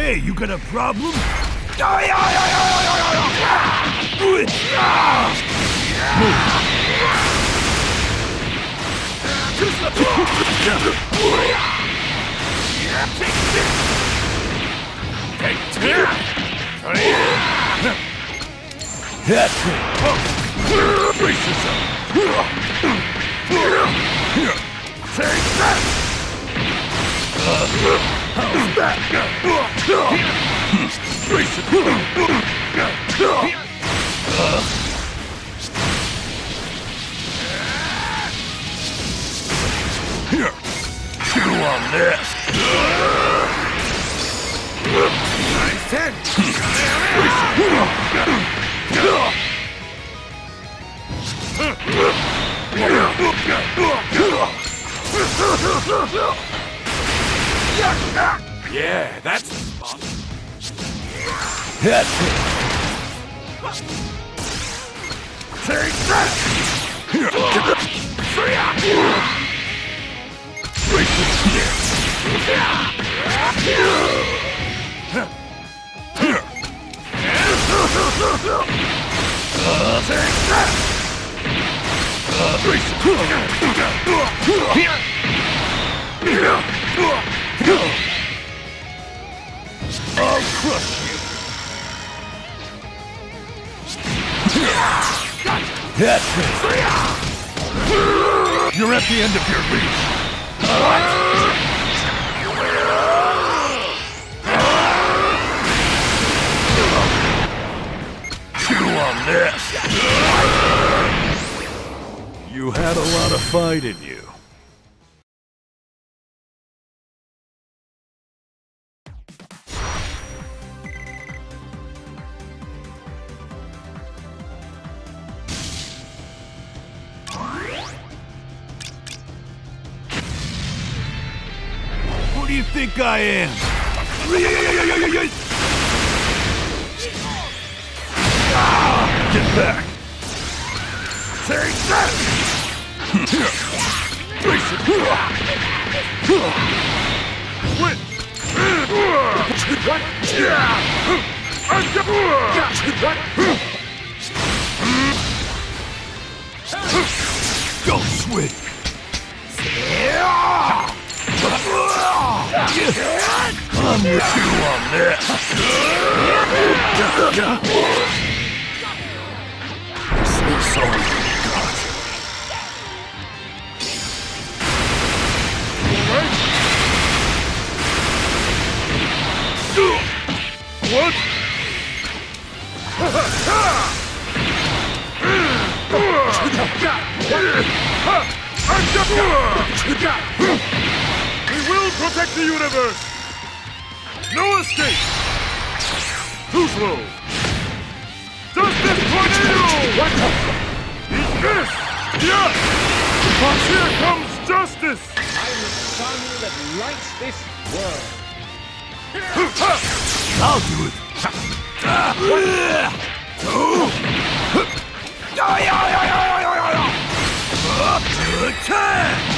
Hey, you got a problem? That's it. Take that. How's that? Brace yourself. Here, chew on this. Hit. Yeah, that's the spot. That's it. Take that. Brace yourself. Here. Take that. Uh, brace That's it. You're at the end of your. Chew on this. You had a lot of fight in you. I am? Get back! Take that! Brace it! Go swing! I'm with you on this. This is all you got. What? We will protect the universe! No escape! Too slow! Justice Tornado! What? What? Is this? Yeah! Here comes justice! I'm the sun that lights this world. I'll do it. Attack!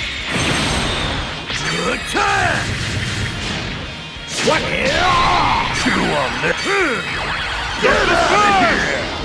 Attack! What? Chew on this. Get out of here!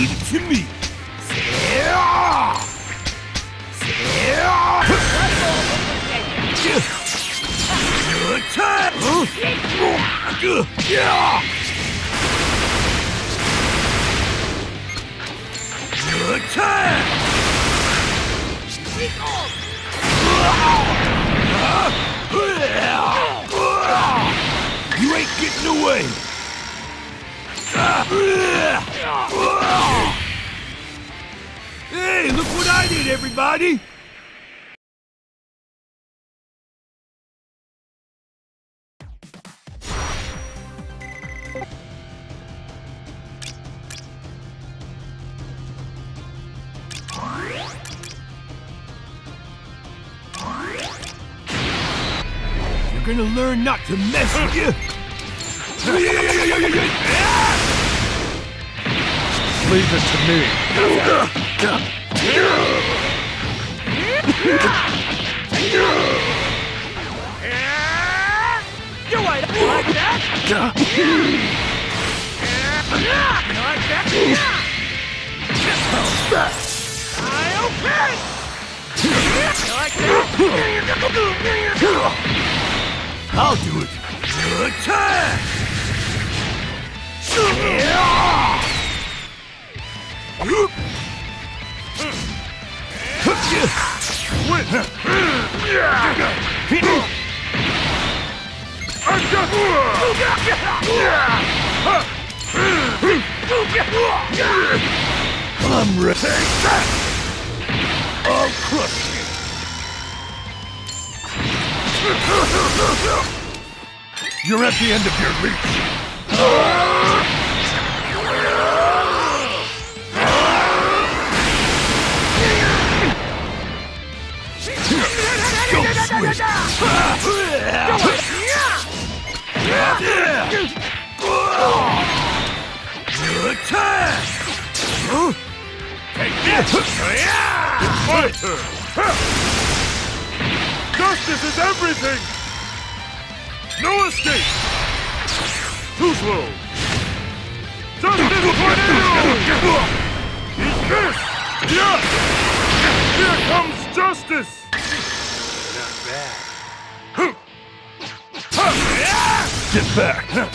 Leave it to me. Attack! Attack! You ain't getting away! Hey, look what I did, everybody! You're gonna learn not to mess with you! Leave it to me. You ain't like that! Like that? Pay! You like that? I'll do it. Attack! I'm ready. I'll crush you. You're at the end of your reach. This! Justice is everything! No escape! Too slow! Justice tornado! He's missed! Yeah! Here comes justice! Get back! It!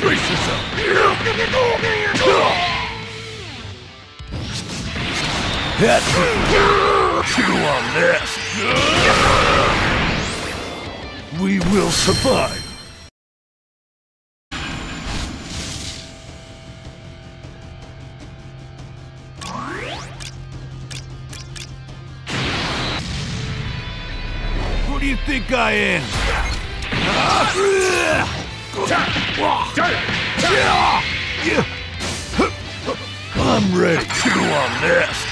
Brace yourself! That's! Chew on this! We will survive! Think I am? I'm ready. Chew on this.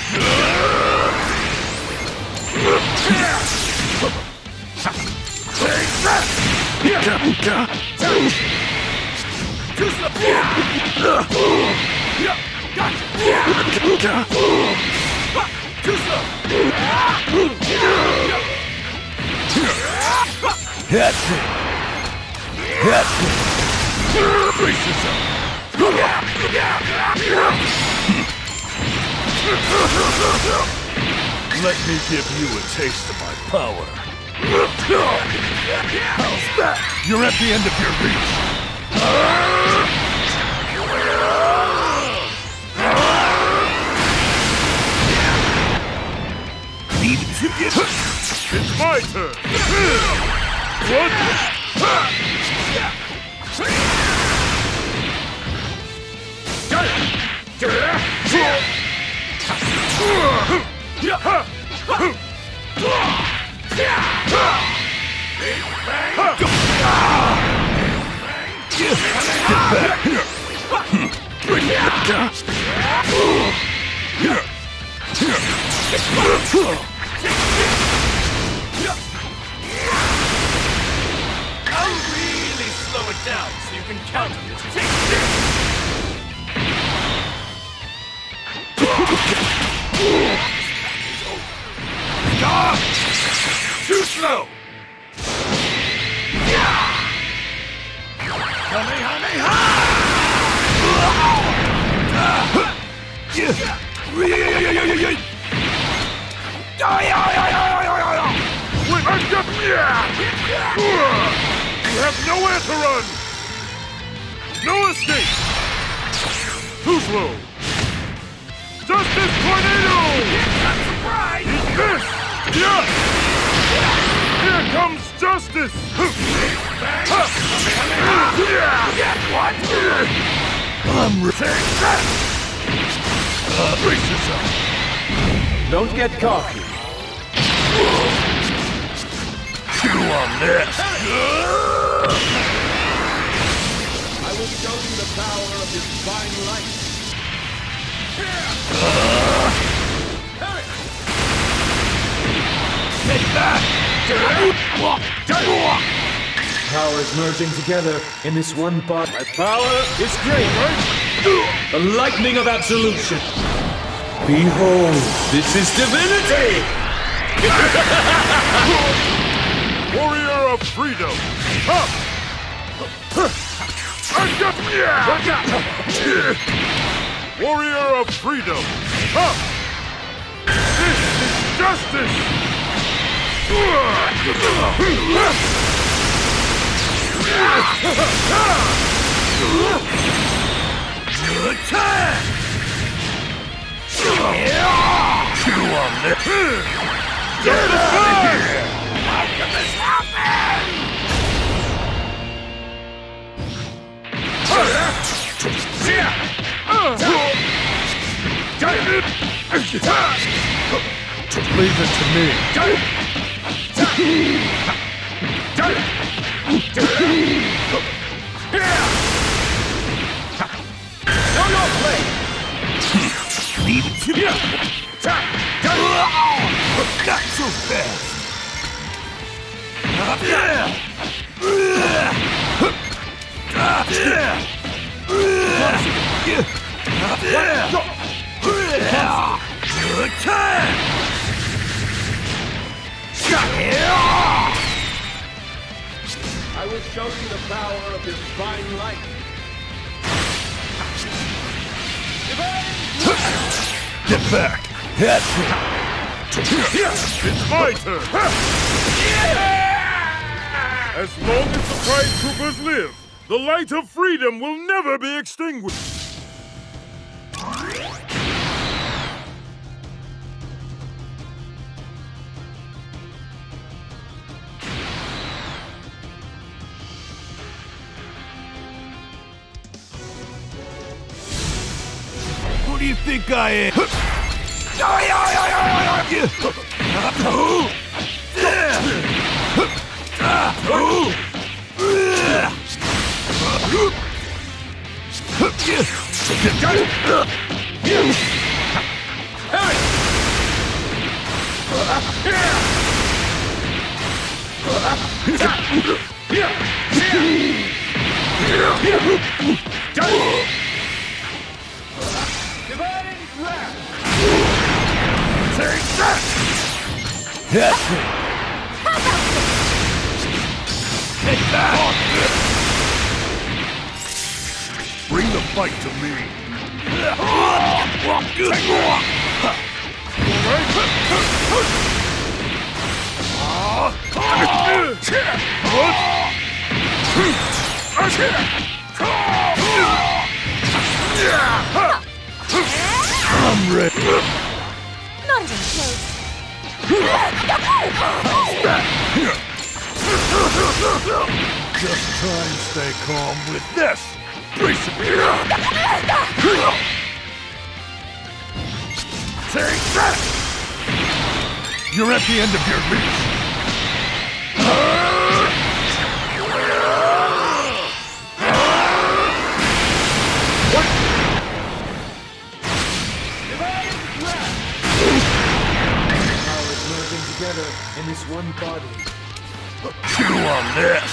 That's it. That's it. Brace yourself. Let me give you a taste of my power. How's that? You're at the end of your reach. It's my turn! What? Ha! I'll you can count on this. Take this! Too slow! You have nowhere to run! No escape! Too slow! Justice Tornado! Surprise! Eat this! Yeah! Here comes justice! What? I'm Take that! Brace yourself! Don't get cocky. Chew on this! I will show you the power of his divine light. Take that! Powers merging together in this one body. My power is great. The lightning of absolution. Behold, this is divinity! Warrior of freedom! Up! I got yeah! Warrior of freedom! Up! This is justice! Attack! Chew on this! Get out of here! How Leave it to me. Know your place! Leave it to me. Not so fast. I will show you the power of this divine light. Get back! That's it! It's my turn! As long as the Pride Troopers live, the light of freedom will never be extinguished! Who do you think Bring the fight to me! I'm ready! Just try and stay calm with this! Take that! You're at the end of your leash! In this one body. Chew on this!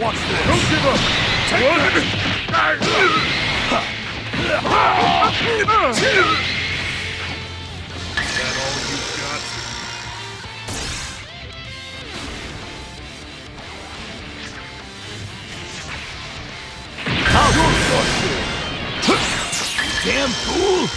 Watch this! Don't give up! Take that Damn fool!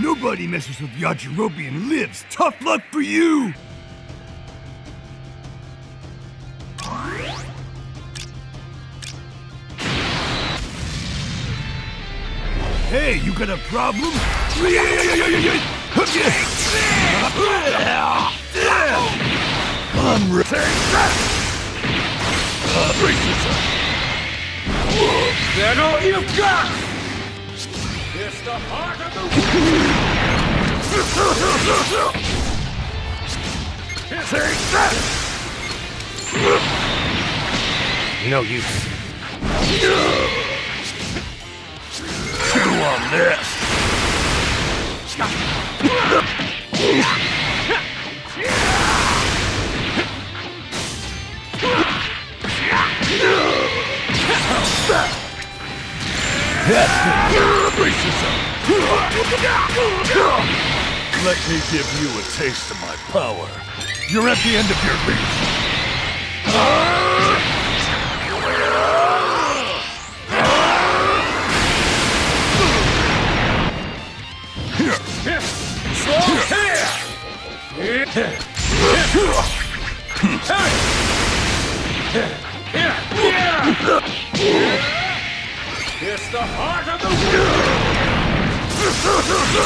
Nobody messes with Yajirobe and lives. Tough luck for you! Hey, you got a problem? I'm ready. Brace yourself. That all you've got! It's the heart of the No use. Chew on this. Brace yourself. Let me give you a taste of my power. You're at the end of your leash. It's the heart of the. This is the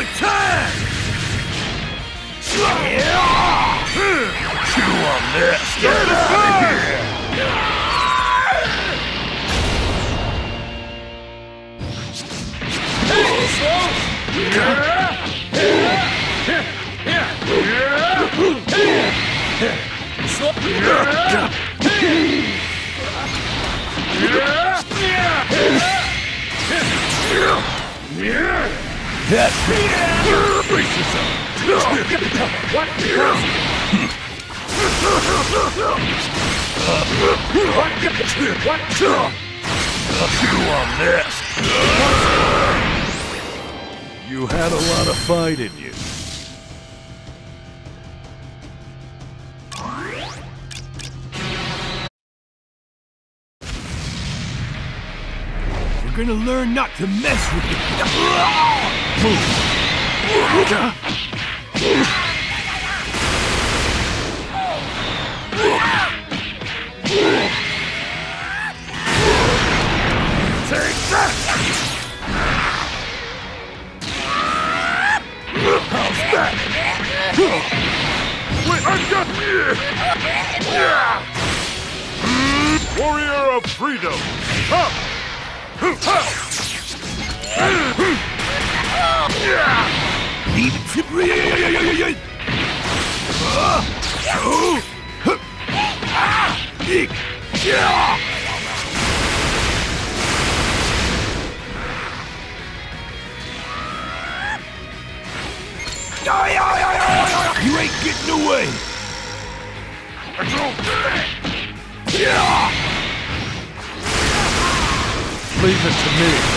Attack! Chew on this. Get out of here! That's it. Brace yourself. Chew on this. You had a lot of fight in you. You're gonna learn not to mess with the. Take that! Wait, I've got Warrior of freedom! It getting away! Leave it to me.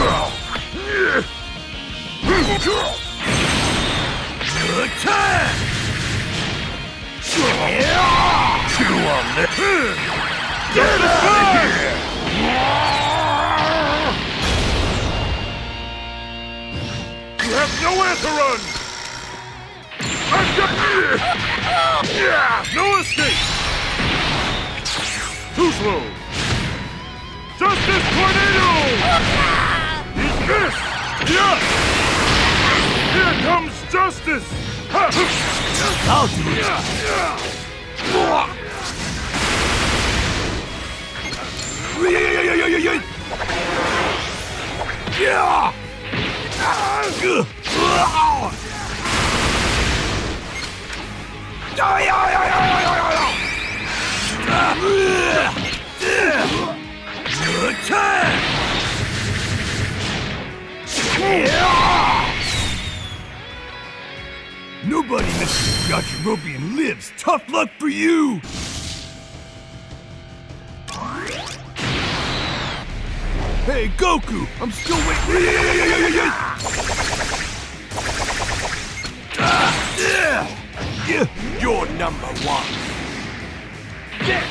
Attack! Chew on this! Of here! You have nowhere to run! Got No escape! Too slow! Justice Tornado! He's missed! Yeah! Here comes justice! Ha! I'll do it! Yeah! Nobody misses Yajirobe and lives. Tough luck for you! Hey, Goku! I'm still waiting. Yeah. Yeah, You're number one. Get!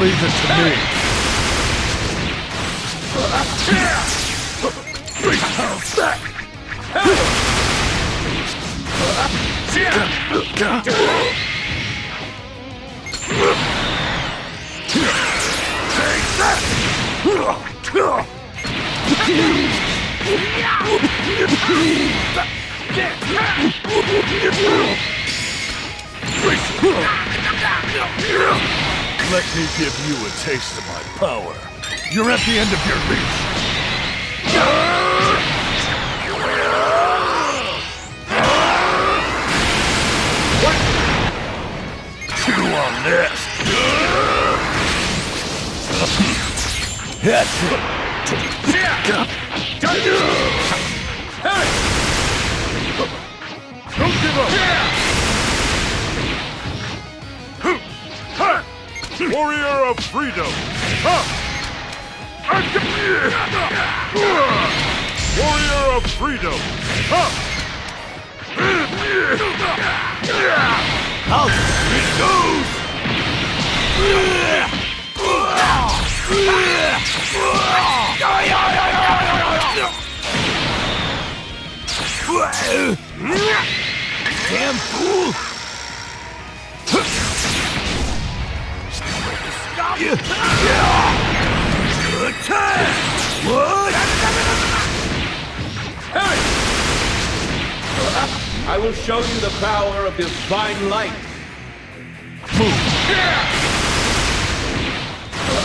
Leave it to me. How's that? Let me give you a taste of my power. You're at the end of your leash. This. That's it. Don't give up! Warrior of freedom! Ha! Warrior of freedom! Ha! Out it goes. Damn fool! Attack! What? I will show you the power of divine light.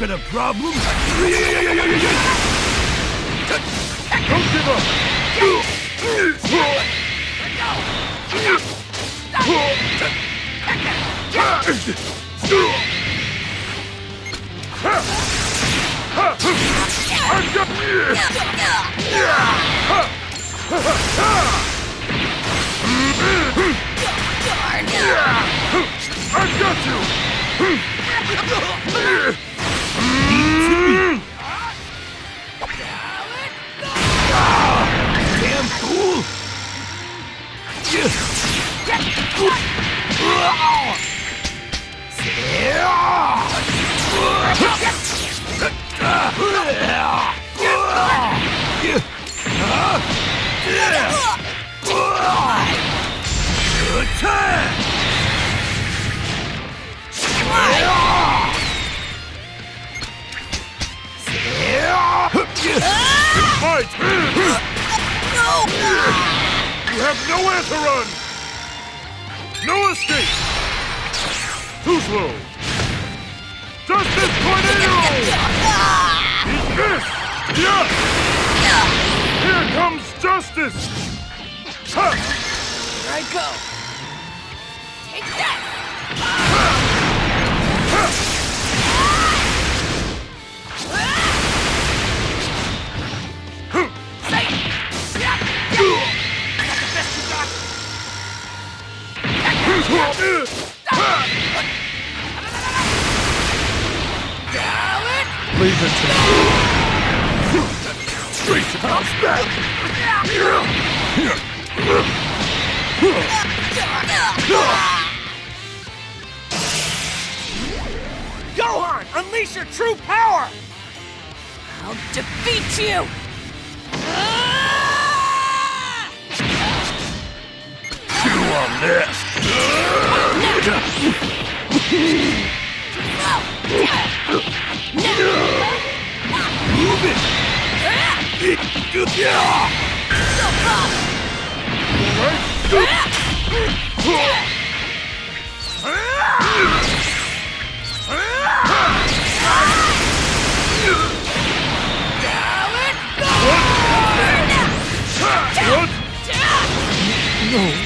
got a problem? Fight! No! You have nowhere to run! No escape! Too slow! Justice Tornado! He missed! Yeah! Here comes justice! Ha! Here I go. Take that. Bounce back. Gohan, unleash your true power! I'll defeat you. Chew on this. Move it. No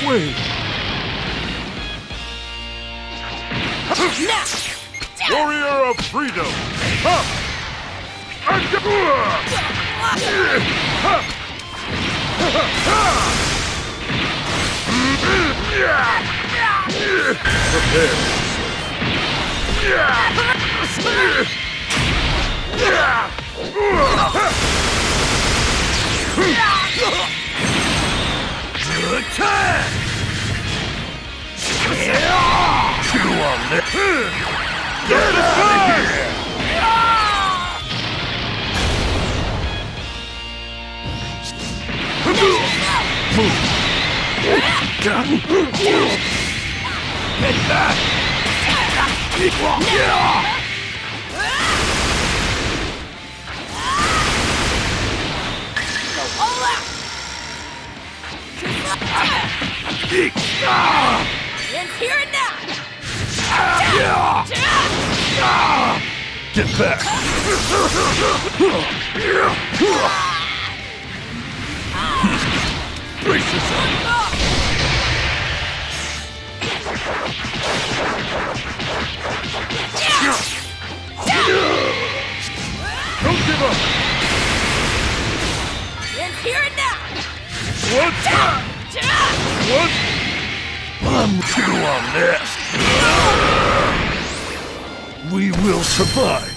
way. Warrior of freedom! I've got- Attack! Chew on this. Get out of here! Get back! All out. And here and now. Get back! Brace yourself! Don't give up! And here and now. What? What? I'm chew on this! We will survive!